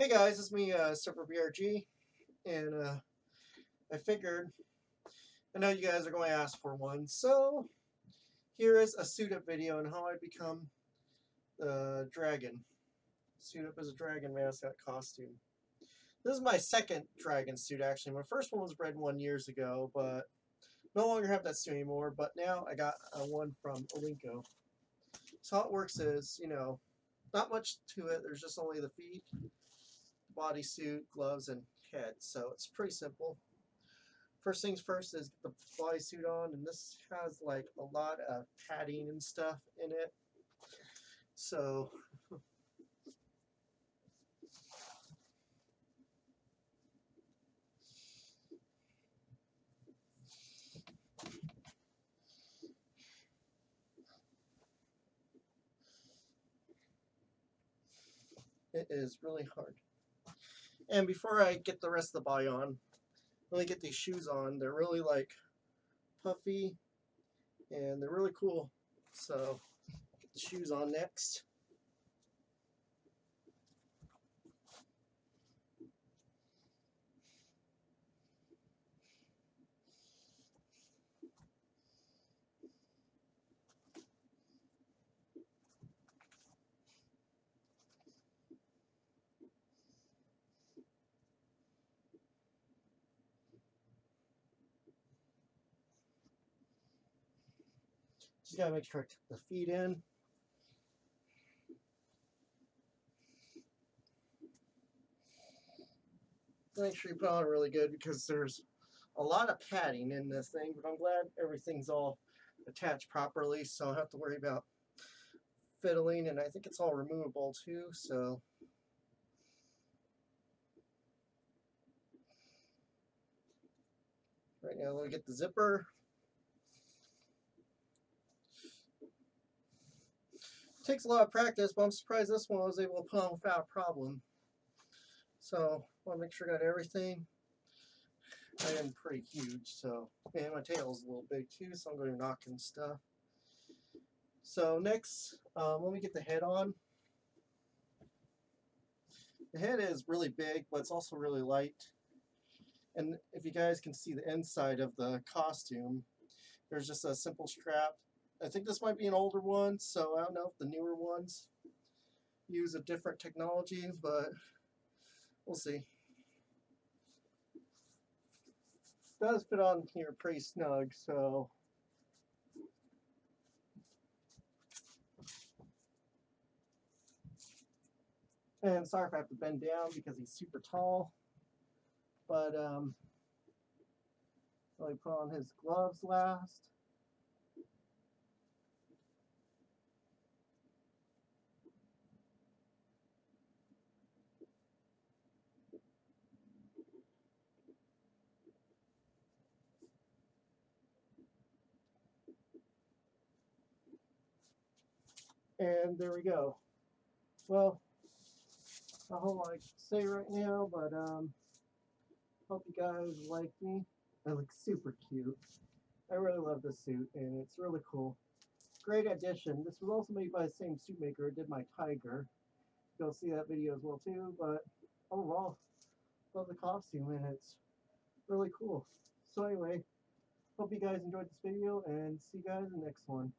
Hey guys, it's me, uh, Surfer BRG, and uh, I figured, I know you guys are going to ask for one, so here is a suit up video on how I become the dragon. Suit up as a dragon mascot costume. This is my second dragon suit actually. My first one was red one years ago, but no longer have that suit anymore, but now I got uh, one from Olinko. So how it works is, you know, not much to it, there's just only the feet bodysuit, gloves, and head. So it's pretty simple. First things first is get the bodysuit on, and this has like a lot of padding and stuff in it. So it is really hard. And before I get the rest of the body on, let me get these shoes on. They're really like puffy and they're really cool. So get the shoes on next. Just gotta make sure I tuck the feet in. Make sure you put on really good because there's a lot of padding in this thing, but I'm glad everything's all attached properly, so I don't have to worry about fiddling, and I think it's all removable too, so right now let me get the zipper takes a lot of practice, but I'm surprised this one was able to put on without a problem. So, I want to make sure I got everything. I am pretty huge, so, and my tail's a little big too, so I'm going to knock and stuff. So next, um, let me get the head on. The head is really big, but it's also really light. And if you guys can see the inside of the costume, there's just a simple strap I think this might be an older one, so I don't know if the newer ones use a different technology, but we'll see. It does fit on here pretty snug, so And sorry if I have to bend down because he's super tall. But um, let me put on his gloves last. And there we go. Well, I hope I can say right now, but um, hope you guys like me. I look super cute. I really love this suit, and it's really cool. Great addition. This was also made by the same suit maker who did my tiger. You'll see that video as well too, but overall, love the costume, and it's really cool. So anyway, hope you guys enjoyed this video, and see you guys in the next one.